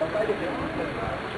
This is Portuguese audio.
Não vai viver.